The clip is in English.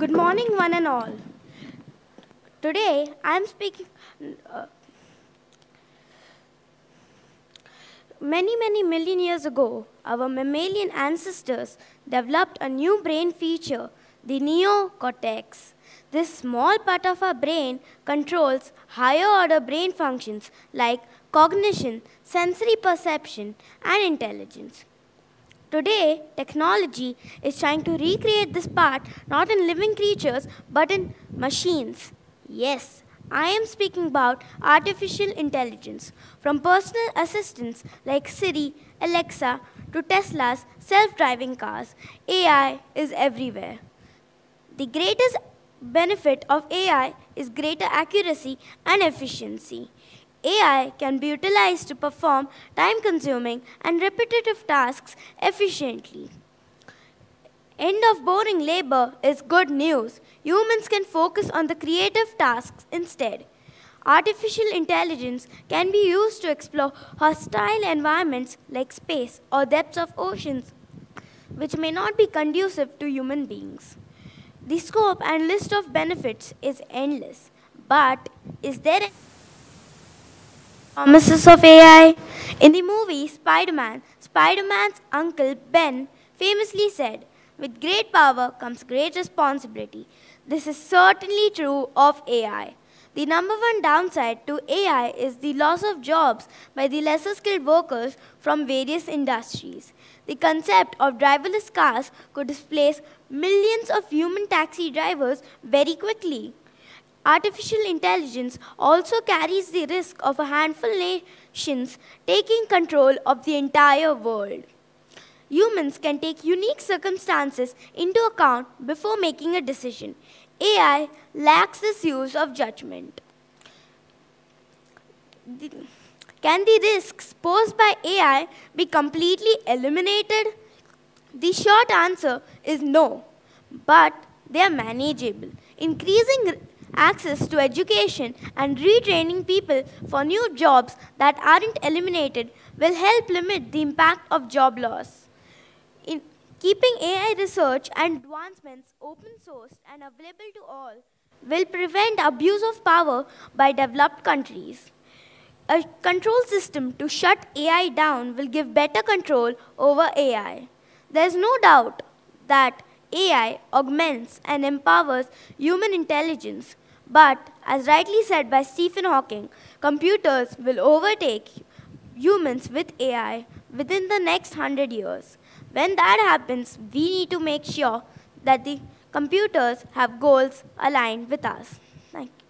Good morning, one and all. Today, I am speaking. Uh, many, many million years ago, our mammalian ancestors developed a new brain feature, the neocortex. This small part of our brain controls higher order brain functions like cognition, sensory perception, and intelligence. Today, technology is trying to recreate this part not in living creatures but in machines. Yes, I am speaking about artificial intelligence. From personal assistants like Siri, Alexa, to Tesla's self driving cars, AI is everywhere. The greatest benefit of AI is greater accuracy and efficiency. AI can be utilized to perform time consuming and repetitive tasks efficiently. End of boring labor is good news. Humans can focus on the creative tasks instead. Artificial intelligence can be used to explore hostile environments like space or depths of oceans, which may not be conducive to human beings. The scope and list of benefits is endless, but is there promises of AI. In the movie Spider Man, Spider Man's uncle Ben famously said, With great power comes great responsibility. This is certainly true of AI. The number one downside to AI is the loss of jobs by the lesser skilled workers from various industries. The concept of driverless cars could displace millions of human taxi drivers very quickly. Artificial intelligence also carries the risk of a handful of nations taking control of the entire world. Humans can take unique circumstances into account before making a decision. AI lacks this use of judgment. Can the risks posed by AI be completely eliminated? The short answer is no, but they are manageable. Increasing access to education and retraining people for new jobs that aren't eliminated will help limit the impact of job loss. In keeping AI research and advancements open source and available to all will prevent abuse of power by developed countries. A control system to shut AI down will give better control over AI. There is no doubt that AI augments and empowers human intelligence, but as rightly said by Stephen Hawking, computers will overtake humans with AI within the next 100 years. When that happens, we need to make sure that the computers have goals aligned with us. Thank you.